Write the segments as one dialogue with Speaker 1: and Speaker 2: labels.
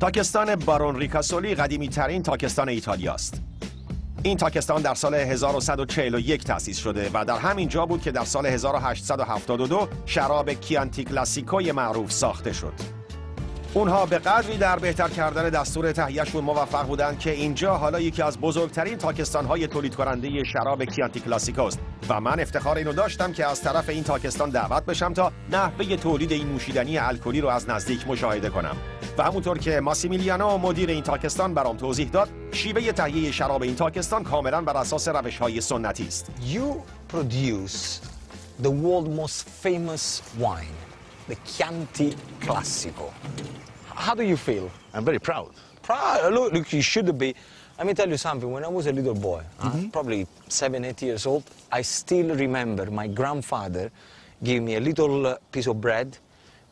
Speaker 1: تاکستان بارون ریکاسولی قدیمی ترین تاکستان ایتالیا است. این تاکستان در سال 1141 تأسیس شده و در همین جا بود که در سال 1872 شراب کیانتی کلاسیکوی معروف ساخته شد. اونها به قدری در بهتر کردن دستور تهیهشون موفق بودند که اینجا حالا یکی از بزرگترین تاکستان‌های تولید کننده شراب کیانتی کلاسیکو است. و من افتخار اینو داشتم که از طرف این تاکستان دعوت بشم تا نحوه تولید این نوشیدنی الکلی رو از نزدیک مشاهده کنم. و همونطور که ماسیمیلیانو مدیر این تاکستان برام توضیح داد شیوه تهیه شراب این تاکستان کاملا بر اساس روش‌های سنتی است.
Speaker 2: You produce the world most famous wine, the Chianti Classico. How do you feel?
Speaker 3: I'm very proud.
Speaker 2: Proud. Uh, look, look, you should be. Let me tell you something. When I was a little boy, huh, probably seven, eight years old, I still remember my grandfather gave me a little uh, piece of bread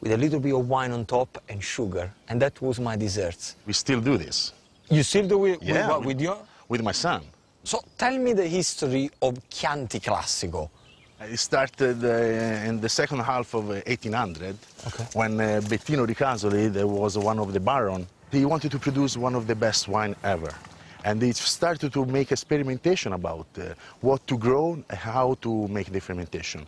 Speaker 2: with a little bit of wine on top and sugar, and that was my dessert.
Speaker 3: We still do this.
Speaker 2: You still do it with,
Speaker 3: Yeah.
Speaker 2: what, with your?
Speaker 3: With my son.
Speaker 2: So tell me the history of Chianti Classico.
Speaker 3: It started uh, in the second half of uh, 1800
Speaker 2: Okay.
Speaker 3: when uh, Bettino Ricasoli, there was one of the baron, he wanted to produce one of the best wine ever. And they started to make experimentation about uh, what to grow, how to make the fermentation.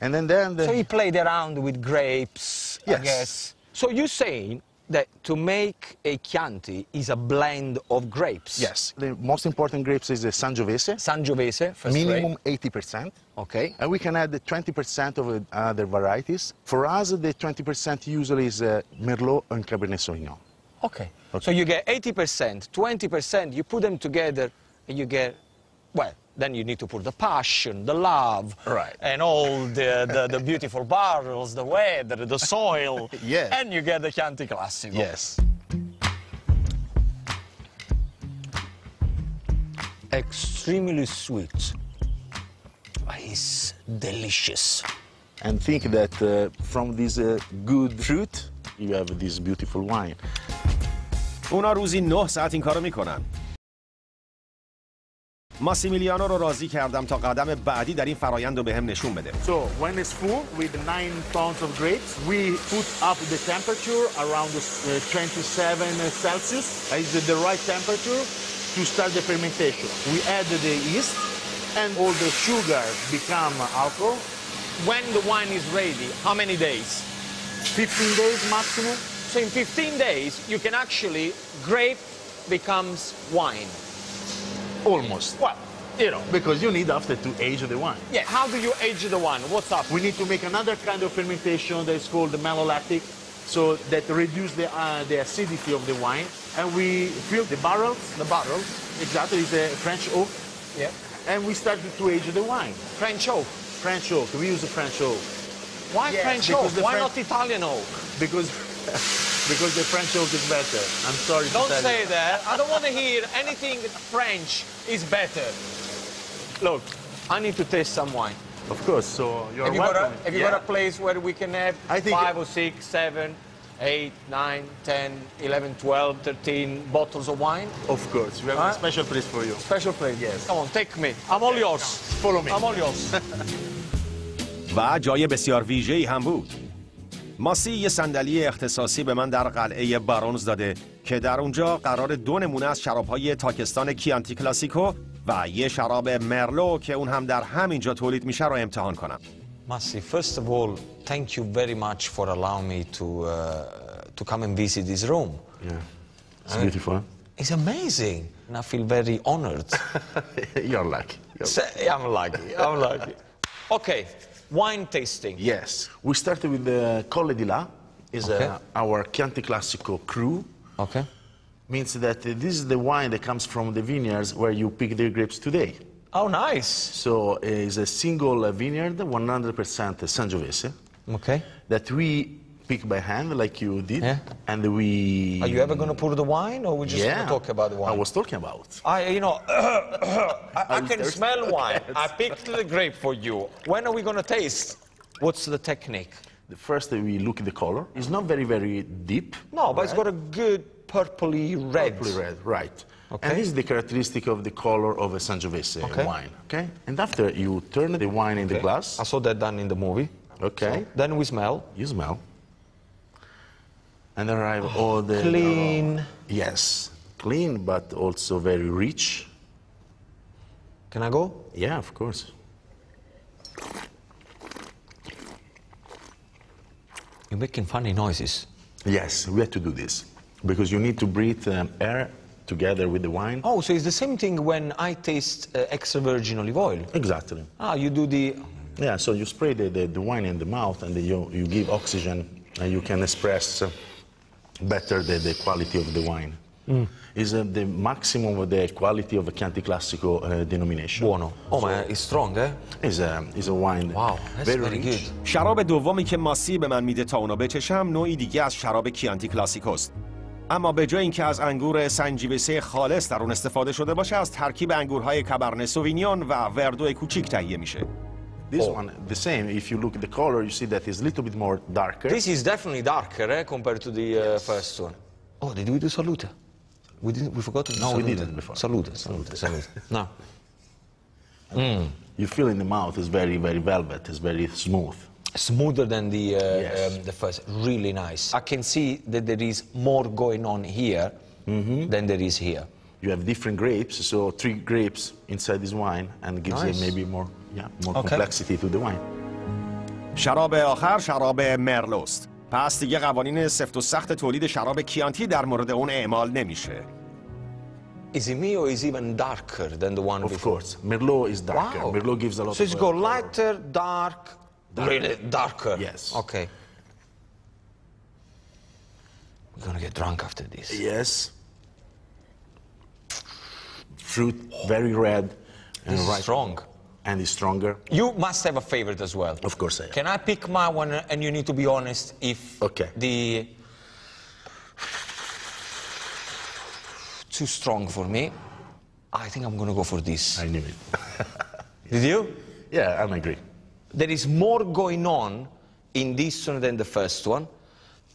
Speaker 3: And then, then the,
Speaker 2: So he played around with grapes, I
Speaker 3: Yes.
Speaker 2: guess. So you're saying that to make a Chianti is a blend of grapes?
Speaker 3: yes, the most important grapes is the Sangiovese,
Speaker 2: Sangiovese, first
Speaker 3: minimum
Speaker 2: grape.
Speaker 3: 80%.
Speaker 2: Okay.
Speaker 3: And we can add the 20% of other varieties. For us, the 20% usually is uh, Merlot and Cabernet Sauvignon.
Speaker 2: Okay. So you get 80%, 20%, you put them together and you get, well, then you need to put the passion, the love,
Speaker 3: Right.
Speaker 2: and all the, the, the beautiful barrels, the weather, the soil,
Speaker 3: Yes.
Speaker 2: and you get the Chianti Classico.
Speaker 3: Yes.
Speaker 2: Extremely sweet. It's delicious.
Speaker 3: And think that uh, from this uh, good fruit, you have this beautiful wine.
Speaker 1: اونا روزی 9 ساعت این کارو میکنن ماسیمیلیانو رو راضی کردم تا قدم بعدی در این فرایند رو به هم نشون بده
Speaker 3: So when it's full with nine tons of grapes, we put up the temperature around uh, 27 Celsius. Is the right temperature to start the fermentation. We add the yeast and all the sugar become alcohol.
Speaker 2: When the wine is ready, how many days?
Speaker 3: 15 days maximum.
Speaker 2: So in 15 days, you can actually, grape becomes wine.
Speaker 3: Almost.
Speaker 2: Well, you know.
Speaker 3: Because you need after to age the wine.
Speaker 2: Yeah, how do you age the wine? What's up?
Speaker 3: We need to make another kind of fermentation that is called the malolactic, so that reduce the, uh, the acidity of the wine. And we fill the barrels,
Speaker 2: The barrels.
Speaker 3: exactly, it's a French oak,
Speaker 2: Yeah.
Speaker 3: and we started to age the wine.
Speaker 2: French oak.
Speaker 3: French oak, we use the French oak.
Speaker 2: Why
Speaker 3: Yes,
Speaker 2: French oak? Why
Speaker 3: French-
Speaker 2: not Italian oak?
Speaker 3: Because, because the French oak is better. I'm sorry to
Speaker 2: Don't
Speaker 3: tell
Speaker 2: say
Speaker 3: you.
Speaker 2: that. I don't want to hear anything French is better. Look, I need to taste some wine.
Speaker 3: Of course, so you're
Speaker 2: Have you, got a,
Speaker 3: welcome.
Speaker 2: have you
Speaker 3: Yeah.
Speaker 2: got a place where we can have
Speaker 3: I think-
Speaker 2: five or six, seven, eight, nine, 10, 11, 12, 13 bottles of wine?
Speaker 3: Of course, we have
Speaker 2: Huh?
Speaker 3: a special place for you.
Speaker 2: Special place.
Speaker 3: Yes.
Speaker 2: Come on, take me. I'm all yours.
Speaker 3: Follow me.
Speaker 2: I'm all yours.
Speaker 1: و جای بسیار ویژه‌ای هم بود ماسی یه صندلی اختصاصی به من در قلعه بارونز داده که در اونجا قرار دو نمونه از شرابهای تاکستان کیانتی کلاسیکو و یه شراب مرلو که اون هم در همینجا تولید میشه رو امتحان کنم
Speaker 2: Massi, first of all, thank you very much for allowing me to, uh, to come and visit this room.
Speaker 3: Yeah. It's beautiful.
Speaker 2: It's amazing. And I feel very honored.
Speaker 3: you're lucky. You're
Speaker 2: I'm lucky. I'm lucky. Okay, wine tasting.
Speaker 3: Yes, we started with the Colledilà, is
Speaker 2: Okay.
Speaker 3: uh, our Chianti Classico cru.
Speaker 2: Okay.
Speaker 3: Means that uh, this is the wine that comes from the vineyards where you pick the grapes today.
Speaker 2: Oh, nice.
Speaker 3: So uh, it's a single uh, vineyard, 100% Sangiovese,
Speaker 2: Okay.
Speaker 3: that we pick by hand like you did,
Speaker 2: Yeah.
Speaker 3: and we.
Speaker 2: Are you ever going to pour the wine, or we just
Speaker 3: yeah.
Speaker 2: going to talk about the wine?
Speaker 3: I was talking about.
Speaker 2: I, you know, I, I can smell wine. I picked the grape for you. When are we going to taste? What's the technique?
Speaker 3: The first we look at the color. It's not very very deep.
Speaker 2: No, but it's got a good purpley red.
Speaker 3: Purpley red, right.
Speaker 2: Okay.
Speaker 3: And this is the characteristic of the color of a Sangiovese
Speaker 2: Okay.
Speaker 3: wine. Okay. And after you turn the wine in the glass,
Speaker 2: I saw that done in the movie.
Speaker 3: okay,
Speaker 2: Then we smell.
Speaker 3: you smell. And arrive all the
Speaker 2: Clean.
Speaker 3: Yes, clean, but also very rich.
Speaker 2: Can I go?
Speaker 3: Yeah, of course.
Speaker 2: You're making funny noises.
Speaker 3: Yes, we have to do this because you need to breathe um, air together with the wine.
Speaker 2: Oh, so it's the same thing when I taste uh, extra virgin olive oil.
Speaker 3: Exactly.
Speaker 2: Ah, you do the.
Speaker 3: Yeah, so you spray the, the, the wine in the mouth and you, you give oxygen and you can express uh, better the, the quality of the wine. Is uh, the maximum of the quality of a Chianti Classico uh, denomination.
Speaker 2: Buono. Oh, ma it's strong, eh?
Speaker 3: Is a, is a wine
Speaker 2: Wow, that's
Speaker 3: very,
Speaker 2: very good.
Speaker 1: شراب دومی که ماسی به من میده تا اونو بچشم نوعی دیگه از شراب کیانتی کلاسیکوست اما به جای اینکه از انگور سنجیبسه خالص در اون استفاده شده باشه از ترکیب انگورهای کبرنه سووینیون و وردو کوچیک تهیه میشه
Speaker 3: This
Speaker 2: Oh.
Speaker 3: one, the same. If you look at the color, you see that it's a little bit more darker.
Speaker 2: This is definitely darker, eh, compared to the uh, first one. Oh, did we do salute? We didn't. We forgot to do
Speaker 3: No, we didn't before.
Speaker 2: Salute, salute, salute. no.
Speaker 3: You feel in the mouth is very, very velvet. It's very smooth.
Speaker 2: Smoother than the uh,
Speaker 3: Yes.
Speaker 2: um, the first. Really nice. I can see that there is more going on here than there is here.
Speaker 3: You have different grapes, so three grapes inside this wine, and gives
Speaker 2: Nice.
Speaker 3: it maybe more, more
Speaker 2: Okay.
Speaker 3: complexity to the wine.
Speaker 1: شراب آخر شراب مرلوست پس دیگه قوانین سفت و سخت تولید شراب کیانتی در مورد اون اعمال نمیشه
Speaker 2: Is it me or is it even darker than the one
Speaker 3: Of
Speaker 2: before?
Speaker 3: course, Merlot is darker.
Speaker 2: Wow.
Speaker 3: Merlot gives a lot
Speaker 2: So
Speaker 3: of.
Speaker 2: it's
Speaker 3: uh,
Speaker 2: go lighter, dark, really darker.
Speaker 3: Yes.
Speaker 2: Okay. We're gonna get drunk after this.
Speaker 3: Yes. Fruit, very red. and
Speaker 2: This is
Speaker 3: ripe.
Speaker 2: strong.
Speaker 3: And it's stronger.
Speaker 2: You must have a favorite as well.
Speaker 3: Of course I have.
Speaker 2: Can I pick my one and you need to be honest if
Speaker 3: Okay.
Speaker 2: the too strong for me? I think I'm gonna go for this.
Speaker 3: I knew it.
Speaker 2: Did you?
Speaker 3: yeah, I'm agree.
Speaker 2: There is more going on in this one than the first one.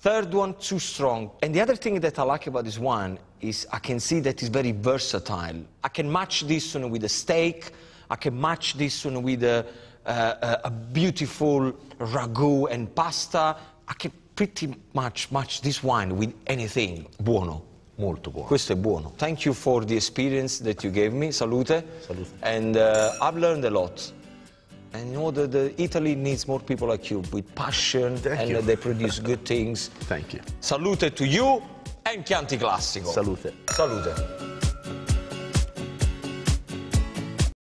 Speaker 2: Third one, too strong. And the other thing that I like about this one is I can see that it's very versatile. I can match this one with a steak. I can match this one with a, a, a beautiful ragu and pasta. I can pretty much match this wine with anything. Buono.
Speaker 3: Molto buono.
Speaker 2: Questo è buono. Thank you for the experience that you gave me. Salute.
Speaker 3: Salute.
Speaker 2: And uh, I've learned a lot. And you know that the Italy needs more people like you with passion
Speaker 3: Thank
Speaker 2: and
Speaker 3: you.
Speaker 2: they produce good things.
Speaker 3: Thank you.
Speaker 2: Salute to you and Chianti Classico.
Speaker 3: Salute.
Speaker 2: Salute.